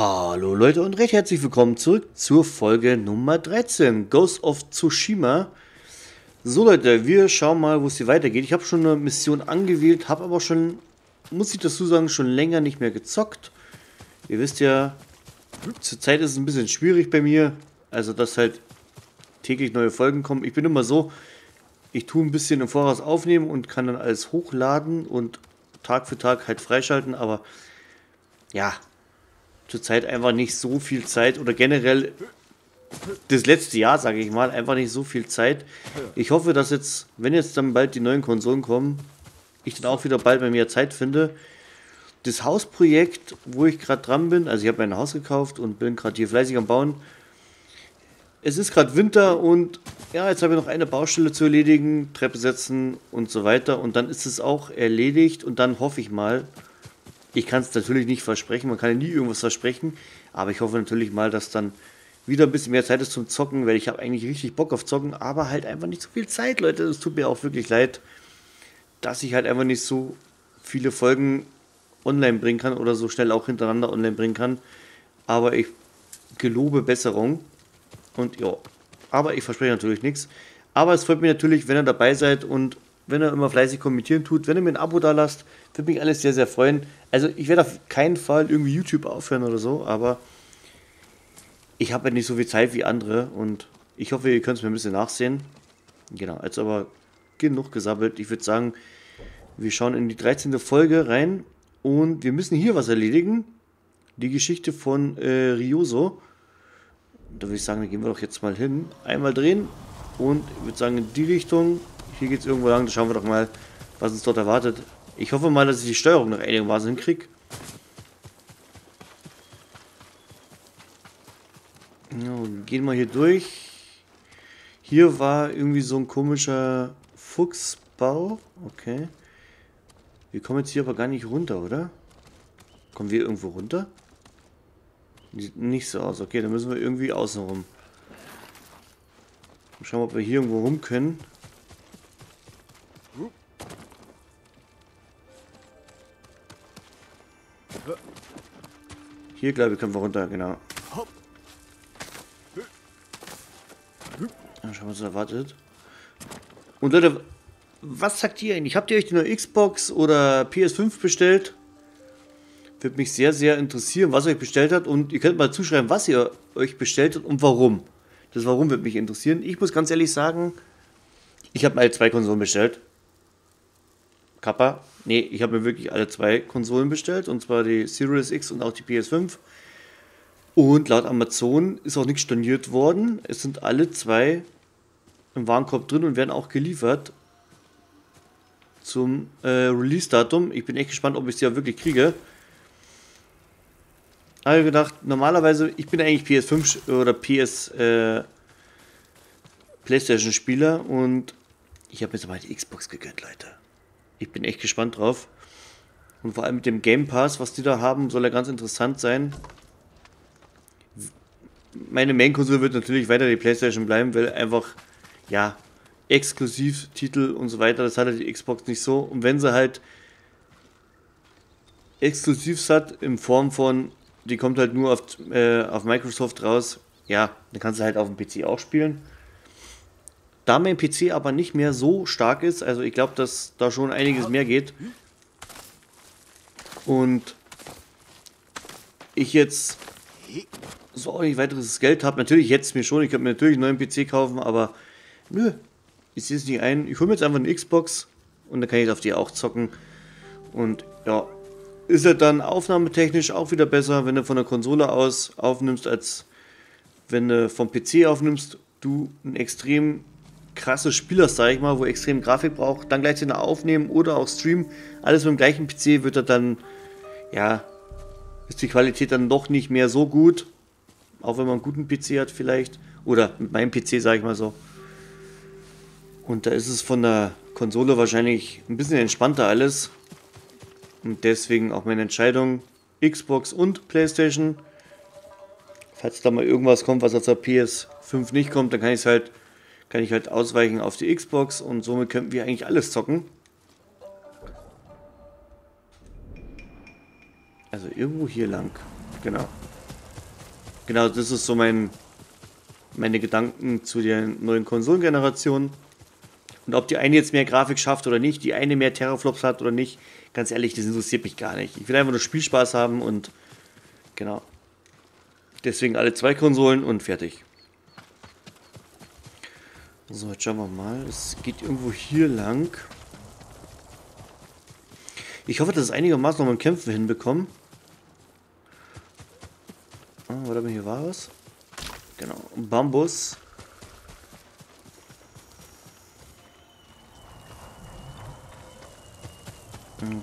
Hallo Leute und recht herzlich willkommen zurück zur Folge Nummer 13, Ghost of Tsushima. So Leute, wir schauen mal, wo es hier weitergeht. Ich habe schon eine Mission angewählt, habe aber schon, muss ich dazu sagen, schon länger nicht mehr gezockt. Ihr wisst ja, zurzeit ist es ein bisschen schwierig bei mir, also dass halt täglich neue Folgen kommen. Ich bin immer so, ich tue ein bisschen im Voraus aufnehmen und kann dann alles hochladen und Tag für Tag halt freischalten, aber ja, zurzeit einfach nicht so viel Zeit oder generell das letzte Jahr, sage ich mal, einfach nicht so viel Zeit. Ich hoffe, dass jetzt, wenn jetzt dann bald die neuen Konsolen kommen, ich dann auch wieder bald bei mir Zeit finde. Das Hausprojekt, wo ich gerade dran bin, also ich habe mein Haus gekauft und bin gerade hier fleißig am Bauen. Es ist gerade Winter und ja, jetzt habe ich noch eine Baustelle zu erledigen, Treppe setzen und so weiter und dann ist es auch erledigt und dann hoffe ich mal, ich kann es natürlich nicht versprechen, man kann ja nie irgendwas versprechen, aber ich hoffe natürlich mal, dass dann wieder ein bisschen mehr Zeit ist zum Zocken, weil ich habe eigentlich richtig Bock auf Zocken, aber halt einfach nicht so viel Zeit, Leute. Es tut mir auch wirklich leid, dass ich halt einfach nicht so viele Folgen online bringen kann oder so schnell auch hintereinander online bringen kann. Aber ich gelobe Besserung. Und ja, aber ich verspreche natürlich nichts. Aber es freut mich natürlich, wenn ihr dabei seid und wenn ihr immer fleißig kommentieren tut, wenn ihr mir ein Abo da lasst, würde mich alles sehr, sehr freuen. Also ich werde auf keinen Fall irgendwie YouTube aufhören oder so, aber ich habe ja nicht so viel Zeit wie andere und ich hoffe, ihr könnt es mir ein bisschen nachsehen. Genau, jetzt aber genug gesammelt. Ich würde sagen, wir schauen in die 13. Folge rein und wir müssen hier was erledigen. Die Geschichte von äh, Ryoso. Da würde ich sagen, da gehen wir doch jetzt mal hin. Einmal drehen und ich würde sagen, in die Richtung hier geht es irgendwo lang, da schauen wir doch mal, was uns dort erwartet. Ich hoffe mal, dass ich die Steuerung noch einigermaßen hinkriege. Ja, gehen wir hier durch. Hier war irgendwie so ein komischer Fuchsbau. Okay. Wir kommen jetzt hier aber gar nicht runter, oder? Kommen wir irgendwo runter? Sieht nicht so aus. Okay, dann müssen wir irgendwie außen rum. Schauen wir, ob wir hier irgendwo rum können. Hier, glaube ich, können wir runter, genau. Ja, schauen wir, was erwartet. Und Leute, was sagt ihr eigentlich? Habt ihr euch die neue Xbox oder PS5 bestellt? Würde mich sehr, sehr interessieren, was ihr euch bestellt habt. Und ihr könnt mal zuschreiben, was ihr euch bestellt habt und warum. Das Warum würde mich interessieren. Ich muss ganz ehrlich sagen, ich habe mal zwei Konsolen bestellt. Kappa. Nee, ich habe mir wirklich alle zwei Konsolen bestellt, und zwar die Series X und auch die PS5. Und laut Amazon ist auch nichts storniert worden. Es sind alle zwei im Warenkorb drin und werden auch geliefert zum äh, Release-Datum. Ich bin echt gespannt, ob ich sie ja wirklich kriege. Habe gedacht, normalerweise, ich bin eigentlich PS5 oder PS äh, PlayStation Spieler und ich habe mir jetzt mal die Xbox gegönnt, Leute. Ich bin echt gespannt drauf. Und vor allem mit dem Game Pass, was die da haben, soll ja ganz interessant sein. Meine Main-Konsole wird natürlich weiter die Playstation bleiben, weil einfach, ja, Exklusivtitel und so weiter, das hat halt die Xbox nicht so. Und wenn sie halt Exklusivs hat, in Form von, die kommt halt nur auf, äh, auf Microsoft raus, ja, dann kannst du halt auf dem PC auch spielen. Da mein PC aber nicht mehr so stark ist, also ich glaube, dass da schon einiges mehr geht. Und ich jetzt so auch nicht weiteres Geld habe. Natürlich jetzt mir schon, ich könnte mir natürlich einen neuen PC kaufen, aber nö, ich sehe es nicht ein. Ich hole mir jetzt einfach eine Xbox und dann kann ich auf die auch zocken. Und ja, ist ja dann aufnahmetechnisch auch wieder besser, wenn du von der Konsole aus aufnimmst, als wenn du vom PC aufnimmst. Du ein extrem krasses Spiel hast, sag ich mal, wo extrem Grafik braucht, dann gleichzeitig aufnehmen oder auch streamen. Alles mit dem gleichen PC wird er dann, ja, ist die Qualität dann doch nicht mehr so gut. Auch wenn man einen guten PC hat vielleicht. Oder mit meinem PC, sage ich mal so. Und da ist es von der Konsole wahrscheinlich ein bisschen entspannter alles. Und deswegen auch meine Entscheidung Xbox und PlayStation. Falls da mal irgendwas kommt, was auf der PS5 nicht kommt, dann kann ich es halt kann ich halt ausweichen auf die Xbox und somit könnten wir eigentlich alles zocken. Also irgendwo hier lang. Genau. Genau, das ist so mein meine Gedanken zu der neuen Konsolengeneration. Und ob die eine jetzt mehr Grafik schafft oder nicht, die eine mehr Terraflops hat oder nicht, ganz ehrlich, das interessiert mich gar nicht. Ich will einfach nur Spielspaß haben und genau. Deswegen alle zwei Konsolen und fertig. So, jetzt schauen wir mal. Es geht irgendwo hier lang. Ich hoffe, dass es einigermaßen noch mal Kämpfen hinbekommen. Ah, mal, hier war was. Genau, Bambus.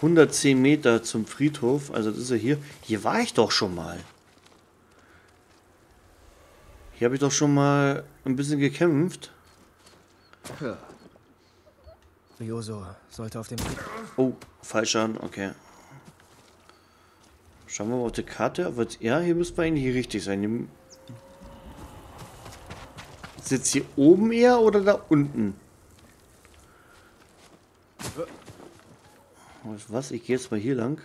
...110 Meter zum Friedhof, also das ist ja hier. Hier war ich doch schon mal. Hier habe ich doch schon mal ein bisschen gekämpft. Ja. Ryoso sollte auf dem... Oh, falscher, okay. Schauen wir mal auf die Karte. Aber ja, hier müsste man eigentlich richtig sein. Sitzt hier oben eher oder da unten? Was? Ich gehe jetzt mal hier lang.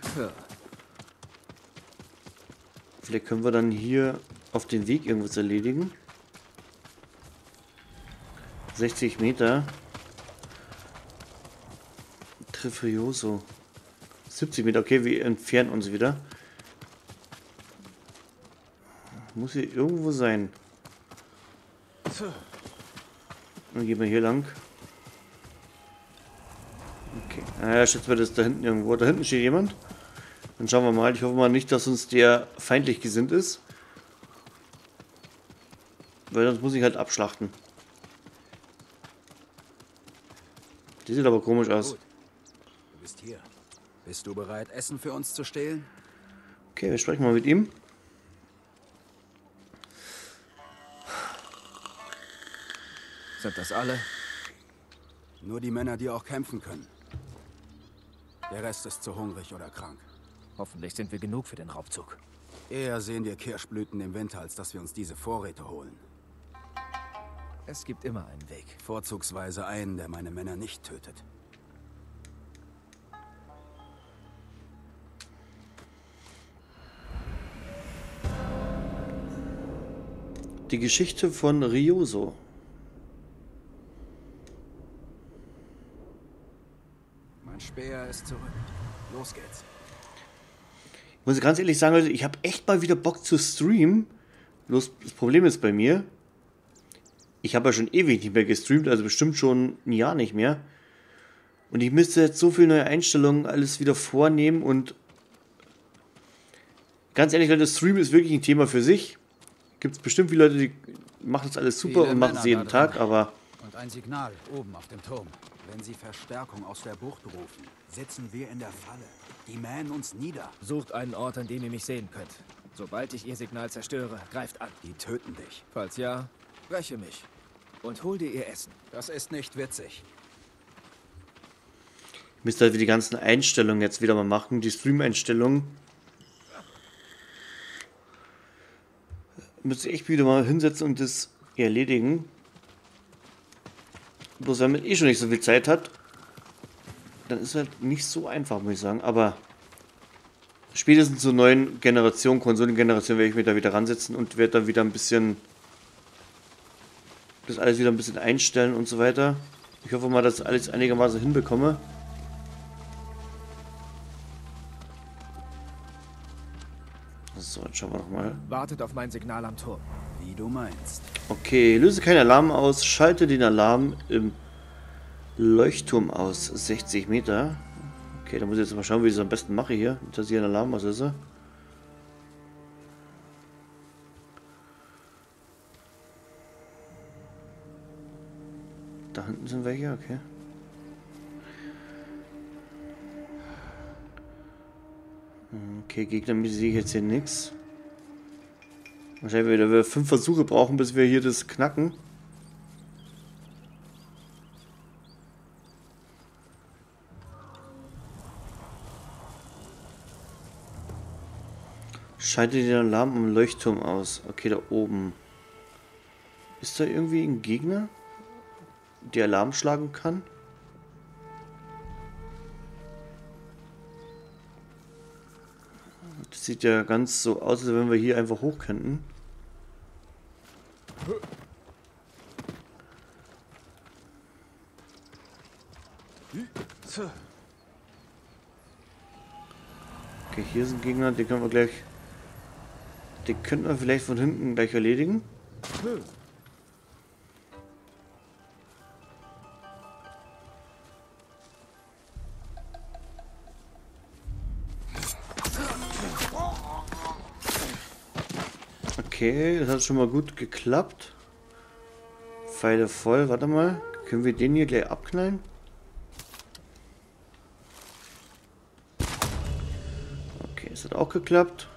Vielleicht können wir dann hier auf den Weg irgendwas erledigen. 60 Meter. Trifioso. 70 Meter. Okay, wir entfernen uns wieder. Muss hier irgendwo sein. Dann gehen wir hier lang. Okay. Naja, schätze mal, das da hinten irgendwo. Da hinten steht jemand. Dann schauen wir mal. Ich hoffe mal nicht, dass uns der feindlich gesinnt ist. Weil sonst muss ich halt abschlachten. Die sieht aber komisch aus. Gut. Du bist hier. Bist du bereit, Essen für uns zu stehlen? Okay, wir sprechen mal mit ihm. Sind das alle? Nur die Männer, die auch kämpfen können. Der Rest ist zu hungrig oder krank. Hoffentlich sind wir genug für den Raubzug. Eher sehen wir Kirschblüten im Winter, als dass wir uns diese Vorräte holen. Es gibt immer einen Weg. Vorzugsweise einen, der meine Männer nicht tötet. Die Geschichte von Ryoso. Mein Speer ist zurück. Los geht's. Ich muss ganz ehrlich sagen, Leute, ich habe echt mal wieder Bock zu streamen. Bloß das Problem ist bei mir, ich habe ja schon ewig nicht mehr gestreamt, also bestimmt schon ein Jahr nicht mehr. Und ich müsste jetzt so viele neue Einstellungen alles wieder vornehmen und ganz ehrlich, Leute, Stream ist wirklich ein Thema für sich. Gibt es bestimmt viele Leute, die machen das alles super Viele und machen es jeden. Tag, aber Und ein Signal oben auf dem Turm. Wenn sie Verstärkung aus der Bucht rufen, sitzen wir in der Falle. Die mähen uns nieder. Sucht einen Ort, an dem ihr mich sehen könnt. Sobald ich ihr Signal zerstöre, greift an. Die töten dich. Falls ja, breche mich. Und hol dir ihr Essen. Das ist nicht witzig. ich müsste halt die ganzen Einstellungen jetzt wieder mal machen, die Stream-Einstellungen. Müsste ich echt wieder mal hinsetzen und das erledigen. Bloß wenn man eh schon nicht so viel Zeit hat, dann ist halt nicht so einfach, muss ich sagen. Aber spätestens zur neuen Generation, Konsolengeneration, werde ich mich da wieder ransetzen und werde dann wieder ein bisschen das alles wieder ein bisschen einstellen und so weiter. Ich hoffe mal, dass ich alles einigermaßen hinbekomme. So, jetzt schauen wir nochmal. Wartet auf mein Signal am Turm. Wie du meinst. Okay, löse keinen Alarm aus, schalte den Alarm im Leuchtturm aus. 60 Meter. Okay, dann muss ich jetzt mal schauen, wie ich es am besten mache hier. Dass hier ein Alarm aus ist. Da hinten sind welche, okay. Okay, Gegner sehe ich jetzt hier nichts. Wahrscheinlich werden wir fünf Versuche brauchen, bis wir hier das knacken. Schalte den Alarm am Leuchtturm aus. Okay, da oben. Ist da irgendwie ein Gegner, der Alarm schlagen kann? Das sieht ja ganz so aus, als wenn wir hier einfach hoch könnten. Okay, hier sind Gegner, die können wir gleich... Die könnten wir vielleicht von hinten gleich erledigen. Okay, das hat schon mal gut geklappt. Pfeile voll, warte mal. Können wir den hier gleich abknallen? Okay, es hat auch geklappt.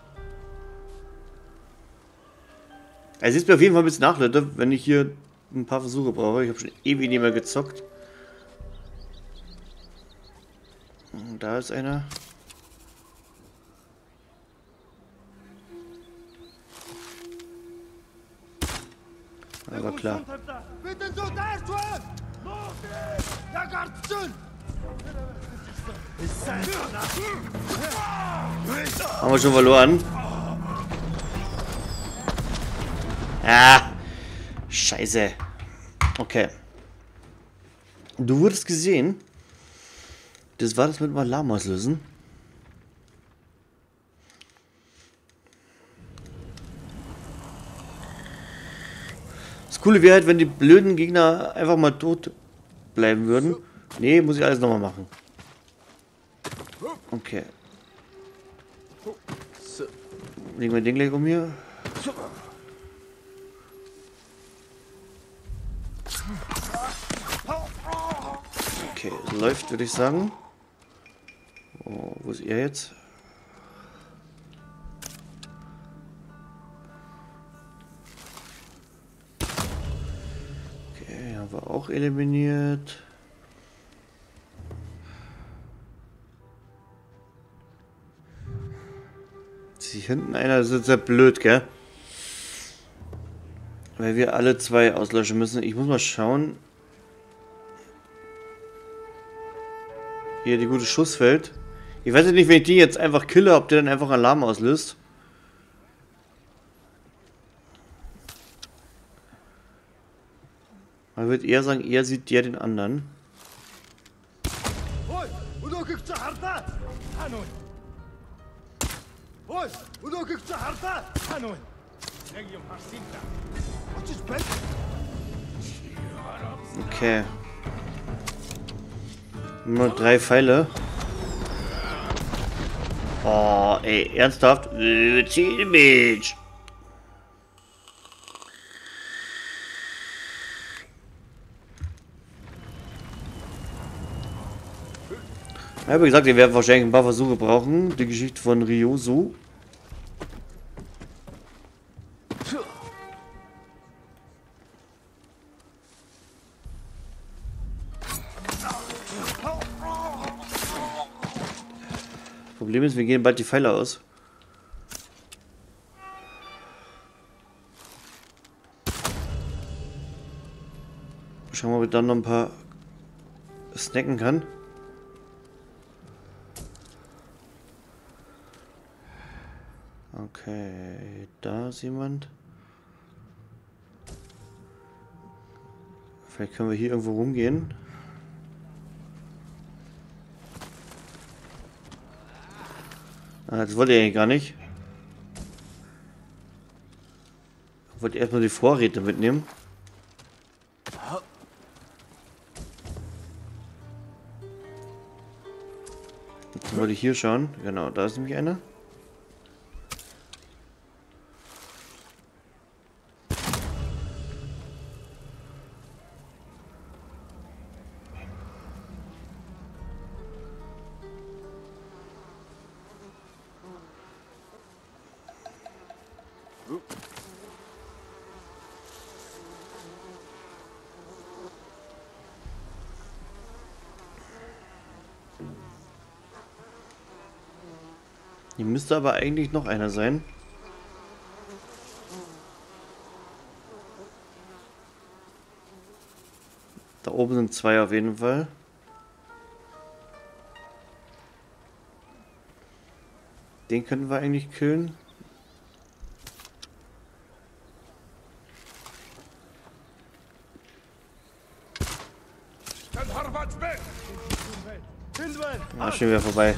Also ist mir auf jeden Fall ein bisschen nach, Leute, wenn ich hier ein paar Versuche brauche. Ich habe schon ewig nicht mehr gezockt. Da ist einer. Aber klar. Haben wir schon verloren? Ah, scheiße. Okay. Du wurdest gesehen. Das war das mit dem Alarm Coole wäre halt, wenn die blöden Gegner einfach mal tot bleiben würden. Nee, muss ich alles nochmal machen. Okay. Legen wir den gleich um hier. Okay, läuft, würde ich sagen. Oh, wo ist er jetzt? Haben wir auch eliminiert. Sich hinten einer, das ist ja blöd, gell? Weil wir alle zwei auslöschen müssen. Ich muss mal schauen. Hier die gute Schussfeld. Ich weiß nicht, wenn ich die jetzt einfach kille, ob der dann einfach Alarm auslöst. Man wird eher sagen, er sieht der den anderen. Okay. Nur drei Pfeile. Oh, ey, ernsthaft? Zieh den Bitch. Ich habe gesagt, ihr werdet wahrscheinlich ein paar Versuche brauchen. Die Geschichte von Ryosu. Problem ist, wir gehen bald die Pfeile aus. Schauen wir, ob ich dann noch ein paar snacken kann. Okay, da ist jemand. Vielleicht können wir hier irgendwo rumgehen. Ah, das wollte ich eigentlich gar nicht. Ich wollte erstmal die Vorräte mitnehmen. Jetzt wollte ich hier schauen. Genau, da ist nämlich einer. müsste aber eigentlich noch einer sein. Da oben sind zwei auf jeden Fall. Den könnten wir eigentlich killen. Ah, schon wieder vorbei.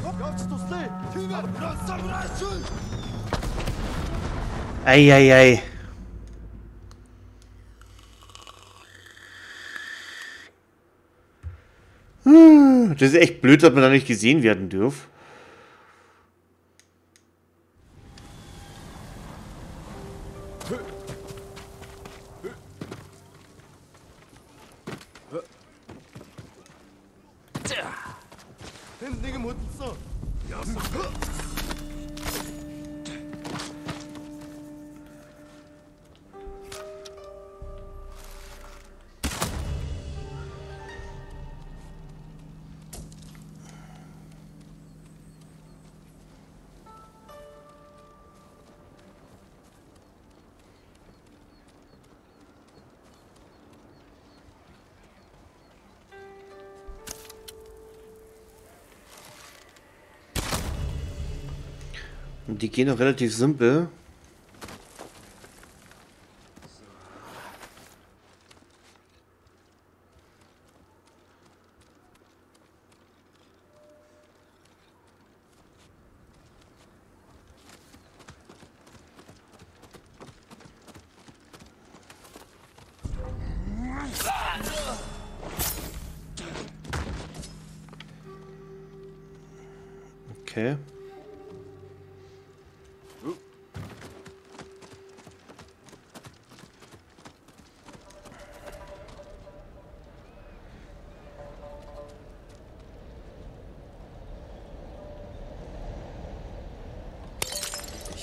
Eieiei. Hm, Das ist echt blöd, dass man da nicht gesehen werden dürfen. Die gehen auch relativ simpel.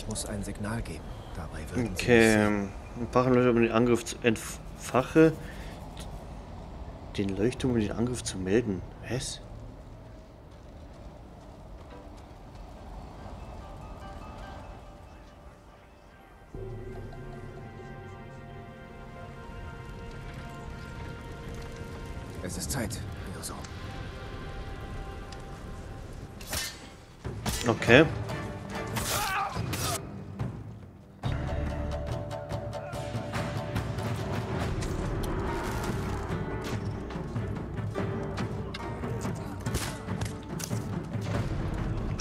Ich muss ein Signal geben. Dabei sie Okay. Ein paar Leute, um den Angriff zu entfache. Den Leuchtturm, um den Angriff zu melden. Was? Es ist Zeit. Joso. Okay.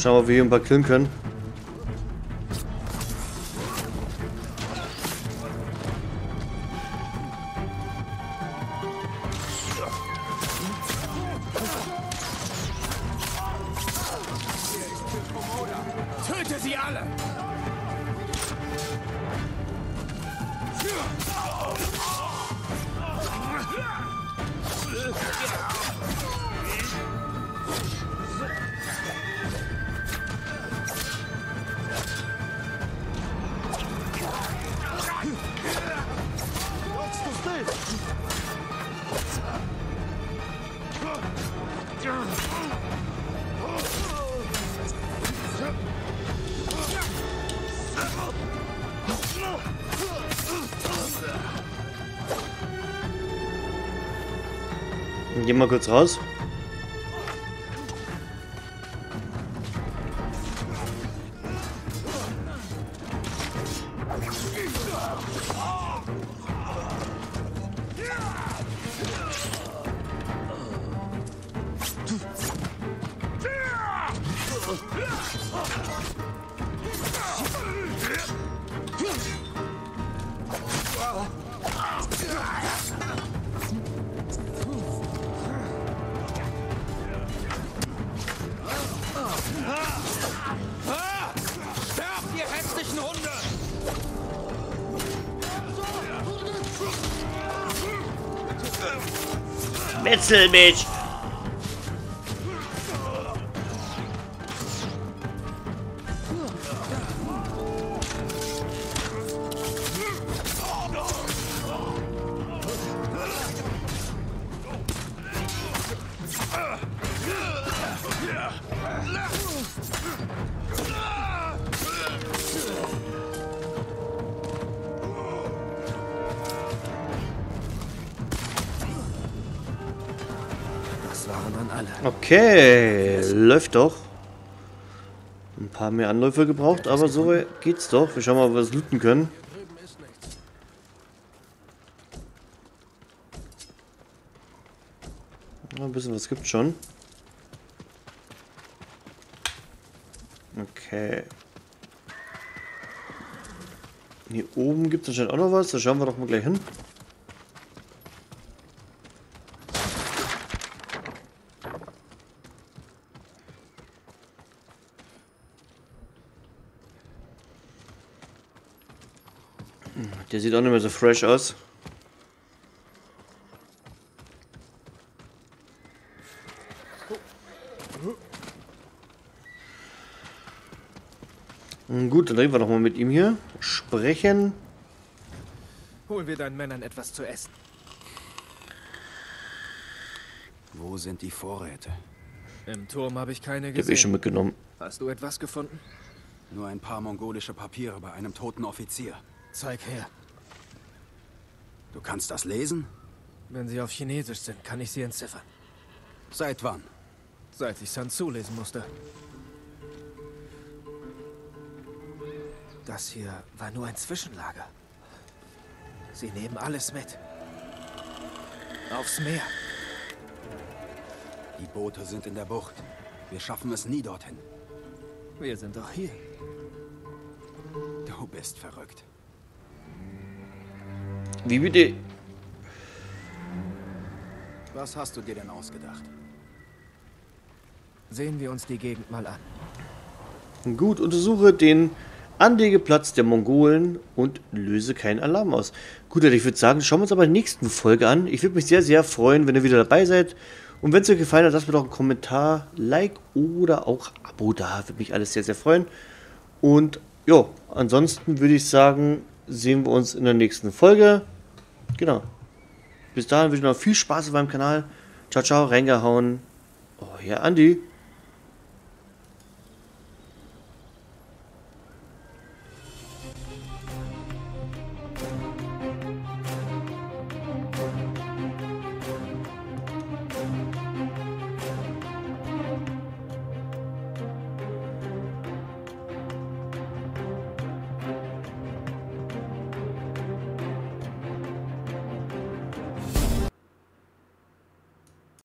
Schauen wir, ob wir hier ein paar killen können. Gehen wir kurz raus. Metzel Das waren dann alle. Okay, läuft doch. Ein paar mehr Anläufe gebraucht, aber so geht's doch. Wir schauen mal, ob wir es looten können. Ja, ein bisschen was gibt schon. Okay. Hier oben gibt es anscheinend auch noch was. Da schauen wir doch mal gleich hin. Der sieht auch nicht mehr so fresh aus. Gut, dann reden wir doch mal mit ihm hier. Sprechen. Holen wir deinen Männern etwas zu essen. Wo sind die Vorräte? Im Turm habe ich keine Die habe ich schon gesehen. mitgenommen. Hast du etwas gefunden? Nur ein paar mongolische Papiere bei einem toten Offizier. Zeig her. Du kannst das lesen? Wenn sie auf Chinesisch sind, kann ich sie entziffern. Seit wann? Seit ich Sun Tzu lesen musste. Das hier war nur ein Zwischenlager. Sie nehmen alles mit. Aufs Meer. Die Boote sind in der Bucht. Wir schaffen es nie dorthin. Wir sind doch hier. Du bist verrückt. Wie bitte? Was hast du dir denn ausgedacht? Sehen wir uns die Gegend mal an. Gut, untersuche den Anlegeplatz der Mongolen und löse keinen Alarm aus. Gut, ich würde sagen, schauen wir uns aber in der nächsten Folge an. Ich würde mich sehr, sehr freuen, wenn ihr wieder dabei seid. Und wenn es euch gefallen hat, lasst mir doch einen Kommentar, Like oder auch Abo da. Würde mich alles sehr, sehr freuen. Und ja, ansonsten würde ich sagen, sehen wir uns in der nächsten Folge. Genau. Bis dahin wünsche ich noch viel Spaß auf meinem Kanal. Ciao, ciao, reingehauen. Oh, ja, Andi.